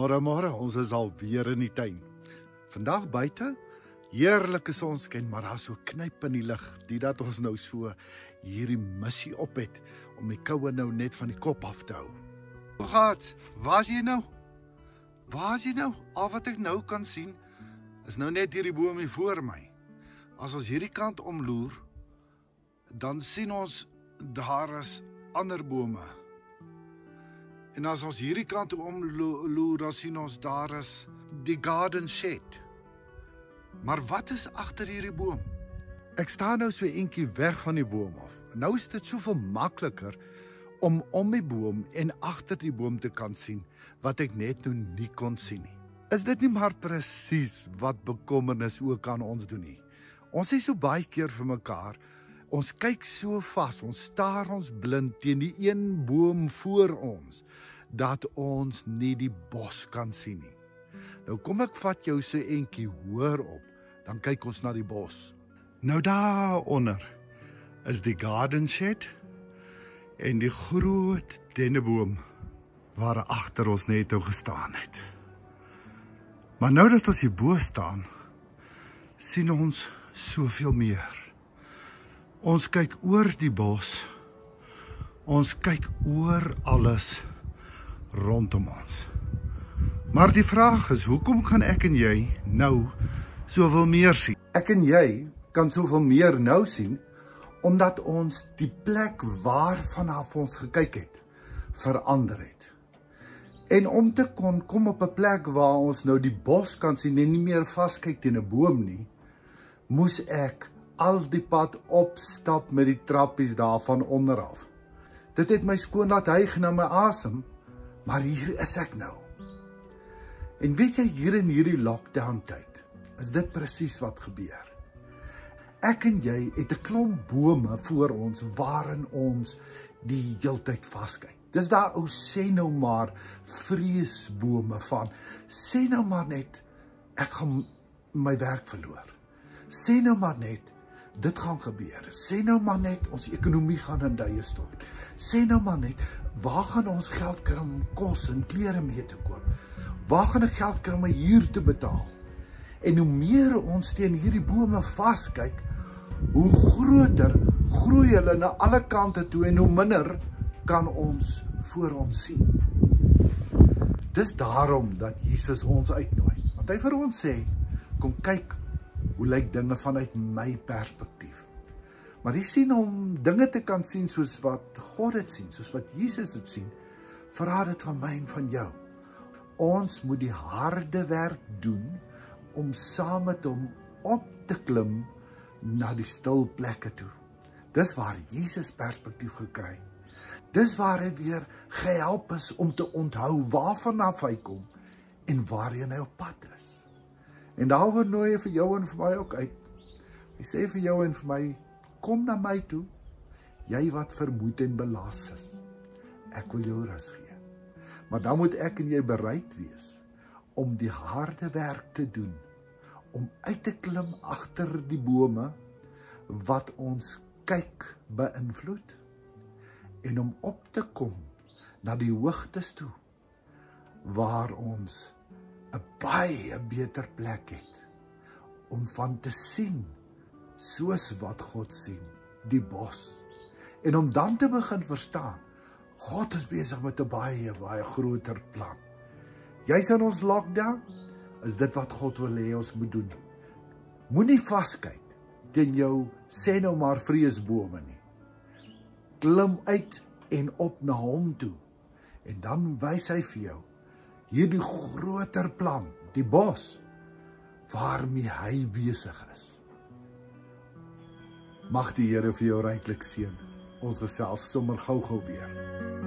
Môre môre, ons is al weer in die tuin. Vandag buite, heerlike sonskyn, maar daar's so knyp in die lug, dit dat ons nou so hierdie missie op het om die koue nou net van die kop af te hou. Gat, waar's jy nou? Waar's jy nou? Al wat ek nou kan sien is nou net hierdie boom hier voor my. As ons hierdie kant omloer, dan sien ons daar is ander bome En as ons hierdie kant omloer, dan sien ons daar is die garden shed. Maar wat is agter hierdie boom? Ek staan nou so eentjie weg van die boom af. Nou is dit soveel makliker om om die boom en agter die boom te kan sien wat ek net nou nie kon sien nie. Is dit nie maar presies wat bekommernis ook aan ons doen nie? Ons sê so baie keer vir mekaar, ons kyk so vas, ons staar ons blind teen die een boom voor ons dat ons nie die bos kan sien nie. Nou kom ek vat jou se entjie hoor op, dan kyk ons na die bos. Nou daaronder is die garden shed en die groot denneboom waar agter ons net ou gestaan het. Maar nou dat ons hier bo staan, sien ons soveel meer. Ons kyk oor die bos. Ons kyk oor alles rondom ons. Maar die vraag is, hoekom kan ek en jy nou soveel meer sien? Ek en jy kan soveel meer nou sien omdat ons die plek waarvan af ons gekyk het verander het. En om te kon kom op 'n plek waar ons nou die bos kan sien en nie meer vaskyk teen 'n boom nie, moes ek al die pad opstap met die trappies daarvan onderaf. Dit het my skoon laat hyg na my asem Maar hier is ek nou. En weet jy hier in hierdie lockdown tyd, is dit presies wat gebeur. Ek en jy het 'n klomp bome voor ons waarin ons die heeltyd vaskyk. Dis daar ou sê nou maar vreesbome van. Sê nou maar net ek gaan my werk verloor. Sê nou maar net dit gaan gebeur. Sê nou maar net ons ekonomie gaan in duie stort. Sê nou maar net waar gaan ons geld kry om kos en klere mee te koop? Waar gaan ek geld kry om my huur te betaal? En hoe meer ons teen hierdie bome vaskyk, hoe groter groei hulle na alle kante toe en hoe minder kan ons voor ons sien. Dis daarom dat Jesus ons uitnooi. Want hy vir ons sê, kom kyk hoe lyk dinge vanuit my perspektief. Maar jy sien om dinge te kan sien soos wat God dit sien, soos wat Jesus dit sien, vra dit van my en van jou. Ons moet die harde werk doen om saam met hom op te klim na die stil plekke toe. Dis waar Jesus perspektief gekry. Dis waar hy weer gehelp is om te onthou waarvan af hy kom en waarheen hy op pad is. En daaroor nooi hy vir jou en vir my ook uit. Hy sê vir jou en vir my, kom na my toe, jy wat vermoeid en belas is. Ek wil jou rus gee. Maar dan moet ek en jy bereid wees om die harde werk te doen om uit te klim agter die bome wat ons kyk beïnvloed en om op te kom na die hoogtes toe waar ons 'n baie beter plek het om van te sien soos wat God sien, die bos. En om dan te begin verstaan, God is besig met 'n baie baie groter plan. Jy's in ons lockdown, is dit wat God wil hê ons moet doen. Moenie vaskyk teen jou sê nou maar vreesbome nie. Klim uit en op na hom toe. En dan wys hy vir jou hierdie groter plan, die bos waarmee hy besig is. Mag die Here vir jou ryklik seën. Ons gesels sommer gou-gou weer.